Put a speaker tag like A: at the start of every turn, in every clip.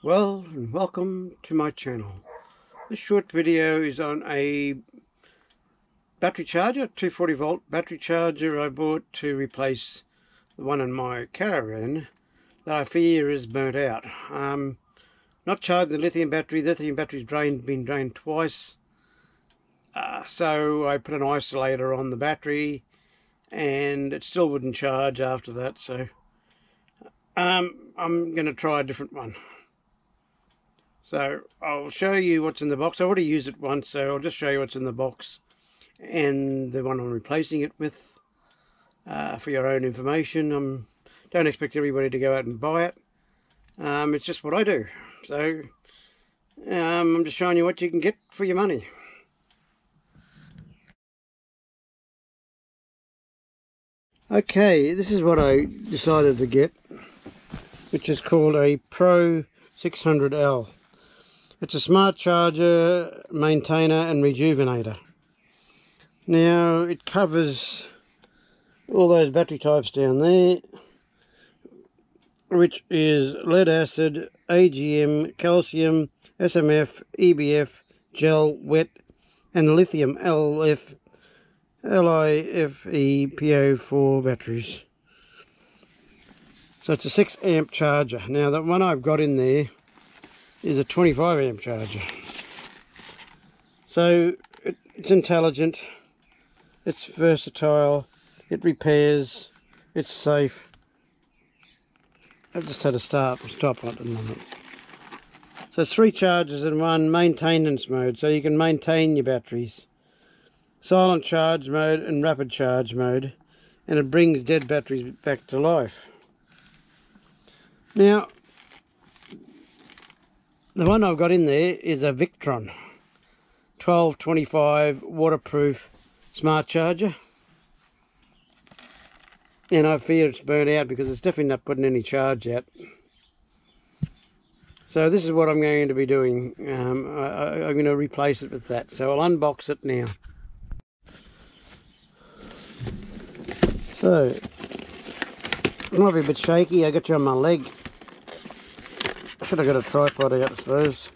A: Well, and welcome to my channel. This short video is on a battery charger, 240 volt battery charger I bought to replace the one in my caravan that I fear is burnt out. Um, not charged the lithium battery, the lithium battery's drained, been drained twice. Uh, so I put an isolator on the battery and it still wouldn't charge after that so um, I'm going to try a different one. So I'll show you what's in the box. I already used it once, so I'll just show you what's in the box and the one I'm replacing it with uh, for your own information. I um, don't expect everybody to go out and buy it. Um, it's just what I do. So um, I'm just showing you what you can get for your money. Okay, this is what I decided to get, which is called a Pro 600L. It's a smart charger, maintainer and rejuvenator. Now it covers all those battery types down there, which is lead acid, AGM, calcium, SMF, EBF, gel, wet, and lithium LF, LiFePO4 batteries. So it's a 6 amp charger. Now the one I've got in there is a 25 amp charger. So it, it's intelligent, it's versatile, it repairs, it's safe. I just had to start stop at the moment. So three chargers in one maintenance mode, so you can maintain your batteries. Silent charge mode and rapid charge mode, and it brings dead batteries back to life. Now, the one I've got in there is a Victron 1225 waterproof smart charger. And I fear it's burnt out because it's definitely not putting any charge out. So this is what I'm going to be doing. Um, I, am going to replace it with that. So I'll unbox it now. So, it might be a bit shaky. I got you on my leg. Should have got a tripod out, I suppose.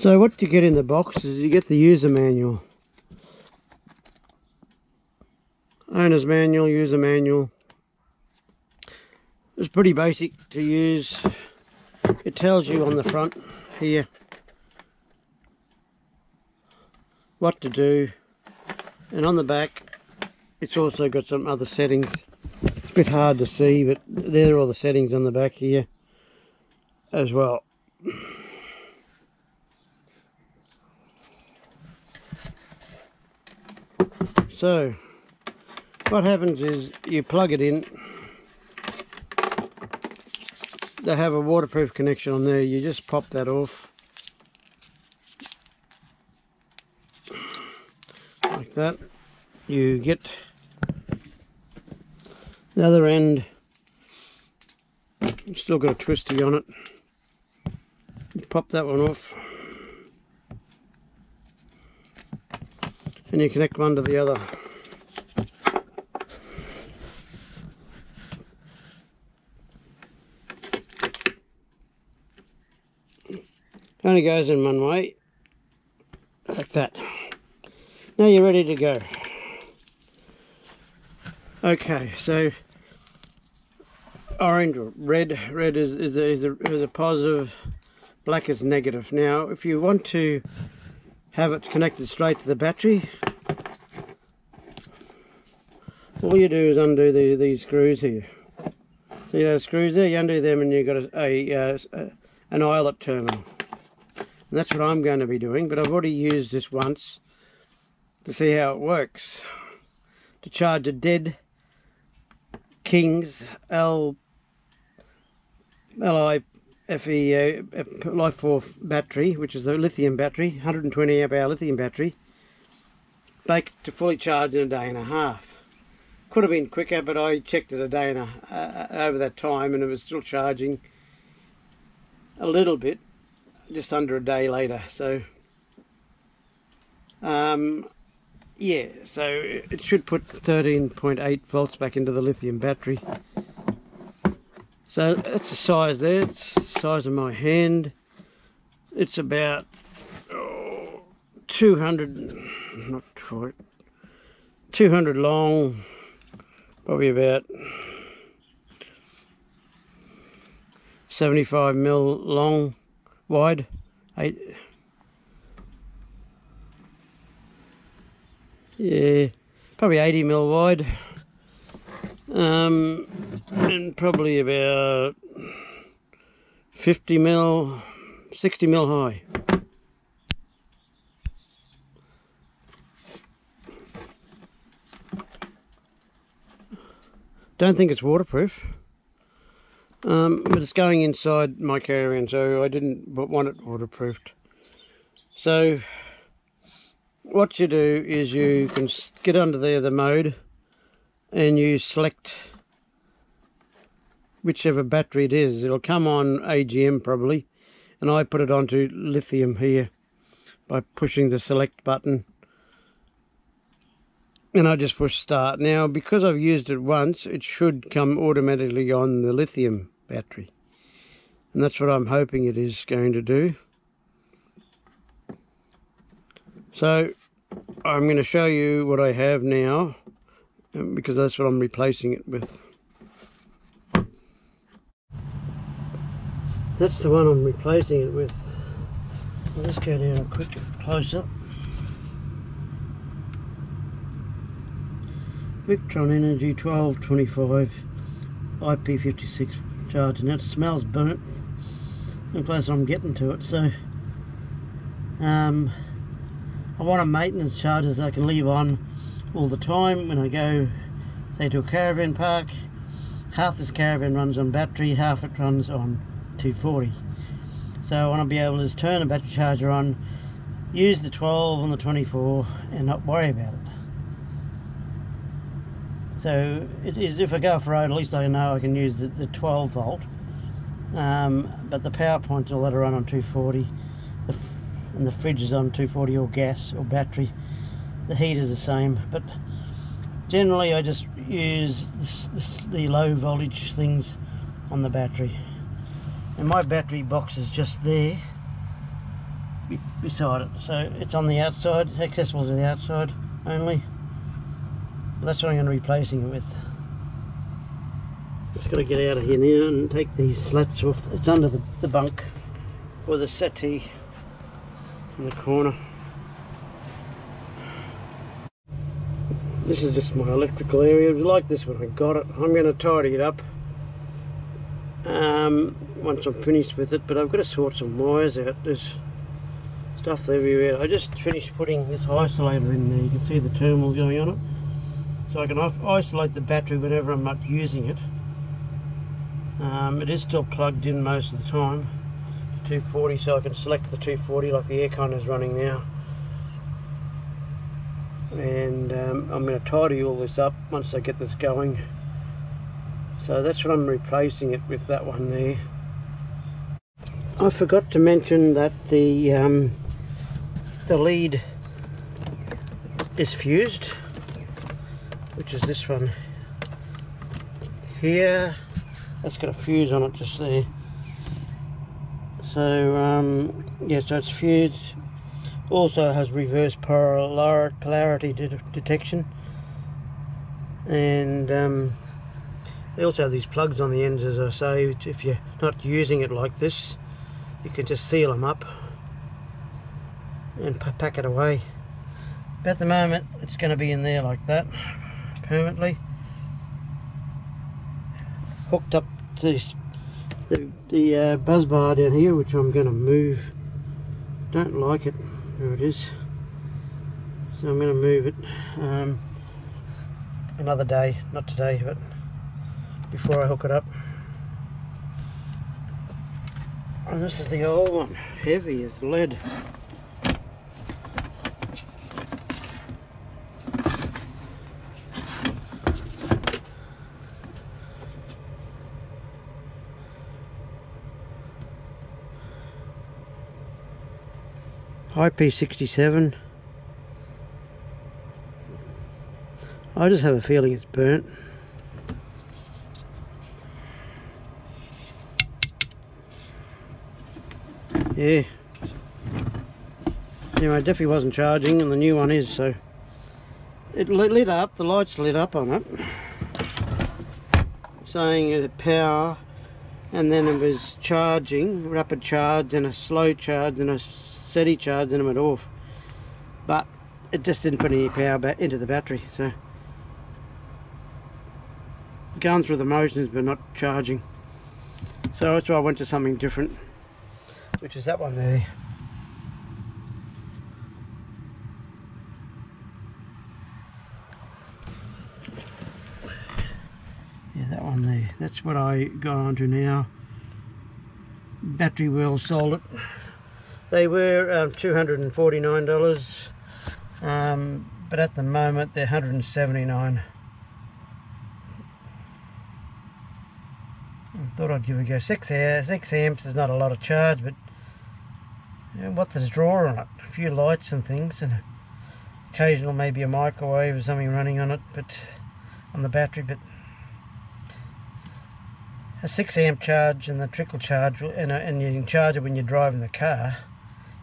A: So what you get in the box is you get the user manual. Owner's manual, user manual. It's pretty basic to use. It tells you on the front here what to do. And on the back it's also got some other settings. It's a bit hard to see but there are all the settings on the back here as well. So what happens is you plug it in. They have a waterproof connection on there. You just pop that off like that you get the other end. Still got a twisty on it. Pop that one off. And you connect one to the other. Only goes in one way. Like that now you're ready to go. Okay, so orange or red, red is, is, a, is, a, is a positive, black is negative. Now, if you want to have it connected straight to the battery, all you do is undo the, these screws here. See those screws there? You undo them and you've got a, a, uh, a uh, an eyelet terminal. And that's what I'm going to be doing, but I've already used this once to see how it works. To charge a dead King's L LiFe uh, Life Force battery, which is a lithium battery, 120 amp hour lithium battery, back to fully charge in a day and a half. Could have been quicker, but I checked it a day and a, uh, over that time, and it was still charging a little bit, just under a day later. So Um, yeah, so it should put 13.8 volts back into the lithium battery. So that's the size there, it's the size of my hand. It's about oh, 200, not quite, 200 long, probably about 75 mil long, wide, eight, yeah, probably 80 mil wide, um, and probably about 50 mil, 60 mil high. Don't think it's waterproof. Um, but it's going inside my caravan, so I didn't want it waterproofed. So, what you do is you can get under there the mode and you select whichever battery it is. It'll come on AGM probably, and I put it onto lithium here by pushing the select button and I just push start. Now because I've used it once it should come automatically on the lithium battery and that's what I'm hoping it is going to do. So I'm going to show you what I have now um, because that's what I'm replacing it with. That's the one I'm replacing it with. Let's go down a quick close up. Victron Energy 1225 IP56 charge and that smells burnt the closer I'm getting to it so um, I want a maintenance charger that I can leave on all the time when I go say to a caravan park. Half this caravan runs on battery half it runs on 240 so I want to be able to turn a battery charger on use the 12 and the 24 and not worry about it. So it is if I go off road at least I know I can use the, the 12 volt. Um, but the power points will let it run on 240 the, and the fridge is on 240 or gas or battery. The heat is the same but generally I just use this, this, the low voltage things on the battery. And my battery box is just there beside it. So it's on the outside accessible to the outside only. That's what I'm going to be replacing it with. Just got to get out of here now and take these slats off. It's under the, the bunk or the settee in the corner. This is just my electrical area. It was like this when I got it. I'm going to tidy it up um, once I'm finished with it, but I've got to sort some wires out. There's stuff everywhere. I just finished putting this isolator in there. You can see the terminal going on it so I can isolate the battery whenever I'm not using it um, it is still plugged in most of the time 240 so I can select the 240 like the aircon is running now. And um, I'm going to tidy all this up once I get this going. So that's what I'm replacing it with that one there. I forgot to mention that the um, the lead is fused which is this one here. That's got a fuse on it just there so um, yeah so it's fused also has reverse polarity de detection. And um, they also have these plugs on the ends as I say if you're not using it like this you can just seal them up and pack it away. But at the moment it's going to be in there like that permanently. Hooked up to this, the, the uh, buzz bar down here which I'm going to move. Don't like it. There it is. So I'm going to move it um, another day. Not today but before I hook it up. And this is the old one. Heavy as lead IP67 I just have a feeling it's burnt. Yeah. Anyway, definitely wasn't charging and the new one is, so it lit up, the lights lit up on it saying it power and then it was charging, rapid charge and a slow charge and a steady charge and it went off. But it just didn't put any power back into the battery so. Going through the motions but not charging. So that's why I went to something different which is that one there. Yeah that one there. That's what I got onto now. Battery World sold it they were um, $249 um, but at the moment they're 179 I thought I'd give it a go. 6, uh, 6 amps is not a lot of charge, but you know, what there's draw on it. A few lights and things, and occasional maybe a microwave or something running on it, but on the battery, but a 6 amp charge and the trickle charge, and, and you can charge it when you're driving the car,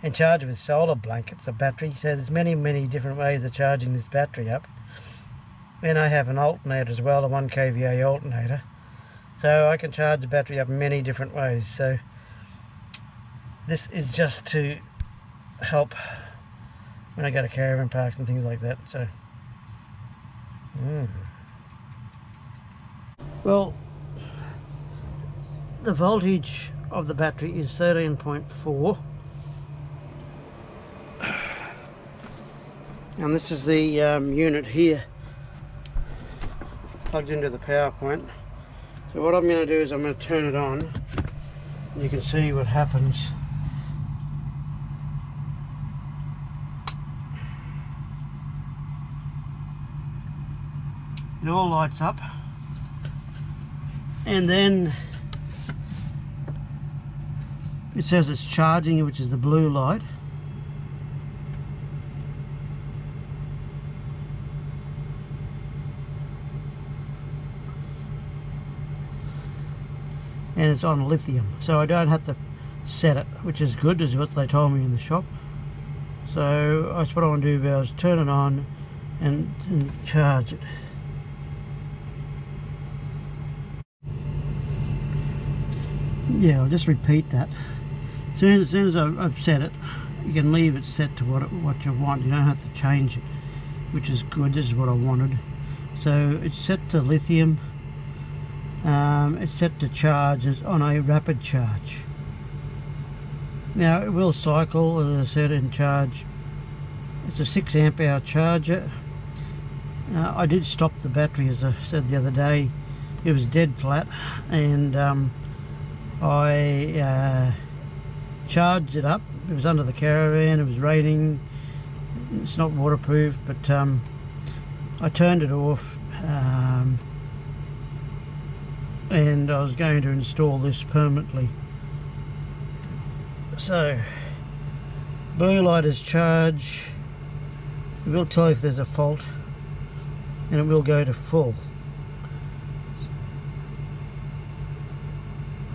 A: and charge it with solar blankets, a battery. So there's many, many different ways of charging this battery up. And I have an alternator as well, a 1 kVA alternator so I can charge the battery up many different ways so this is just to help when I go to caravan parks and things like that so mm. well the voltage of the battery is 13.4 and this is the um, unit here plugged into the power point so what I'm going to do is I'm going to turn it on. You can see what happens. It all lights up. And then it says it's charging, which is the blue light. And it's on lithium so I don't have to set it which is good is what they told me in the shop. So that's what I want to do is turn it on and, and charge it. Yeah I'll just repeat that. As soon as, soon as I've set it you can leave it set to what, what you want you don't have to change it which is good this is what I wanted. So it's set to lithium um, it's set to charge as on a rapid charge. Now it will cycle as I said in charge. It's a 6 amp hour charger. Uh, I did stop the battery as I said the other day. It was dead flat and um, I uh, charged it up. It was under the caravan it was raining. It's not waterproof but um, I turned it off um, and I was going to install this permanently. So blue light is charged. It will tell if there's a fault and it will go to full.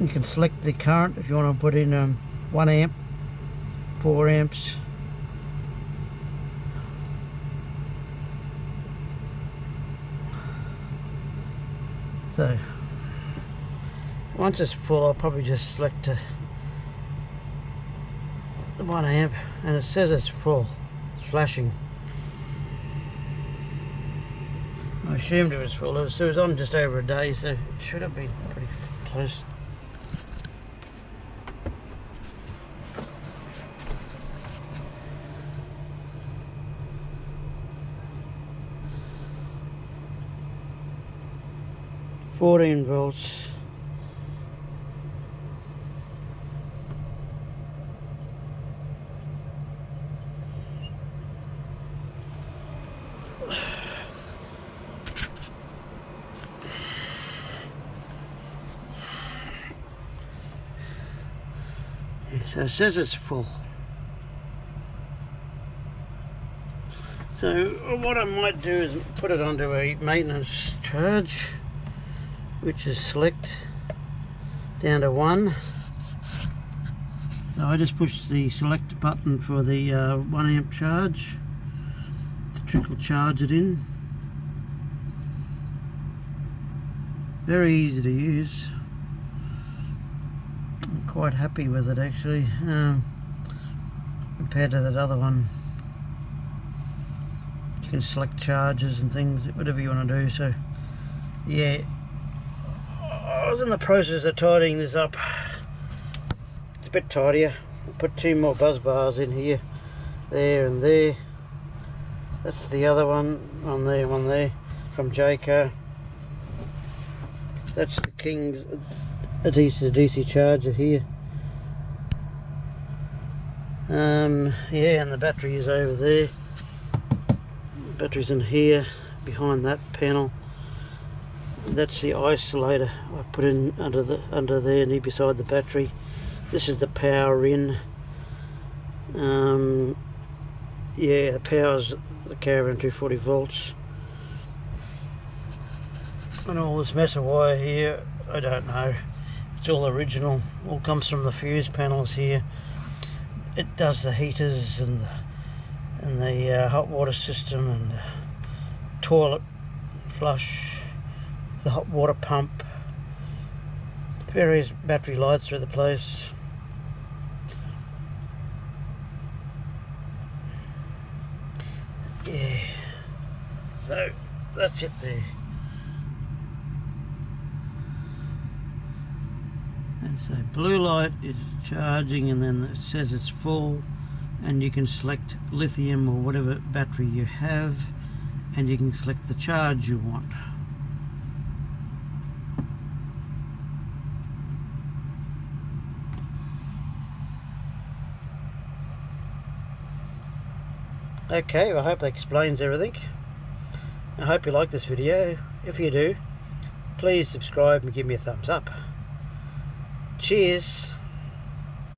A: You can select the current if you want to put in um, 1 amp 4 amps. So once it's full I'll probably just select the 1 amp and it says it's full. It's flashing. I assumed it was full. It was, it was on just over a day so it should have been pretty close. Fourteen volts So it says it's full. So what I might do is put it onto a maintenance charge, which is select down to one. So I just push the select button for the uh, one amp charge trickle charge it in. Very easy to use. I'm quite happy with it actually, um, compared to that other one. You can select charges and things whatever you want to do so yeah. I was in the process of tidying this up. It's a bit tidier. Put two more buzz bars in here there and there that's the other one on there one there from Jayco that's the King's DC DC charger here. Um, yeah and the battery is over there. Battery's in here behind that panel. That's the isolator I put in under the under there near beside the battery. This is the power in. Um, yeah the power's the caravan 240 volts. And all this mess of wire here I don't know. It's all original all comes from the fuse panels here. It does the heaters and the and the uh, hot water system and toilet flush, the hot water pump, various battery lights through the place. Yeah, so that's it there. And so blue light is charging and then it says it's full and you can select lithium or whatever battery you have and you can select the charge you want okay well, I hope that explains everything I hope you like this video. If you do please subscribe and give me a thumbs up. Cheers